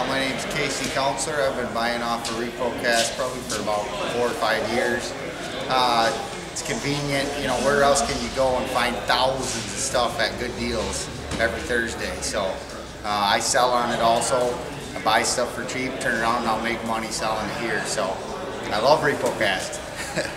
Uh, my name's Casey Counselor. I've been buying off of RepoCast probably for about four or five years. Uh, it's convenient. You know, where else can you go and find thousands of stuff at good deals every Thursday? So uh, I sell on it also. I buy stuff for cheap, turn around, and I'll make money selling it here. So I love RepoCast.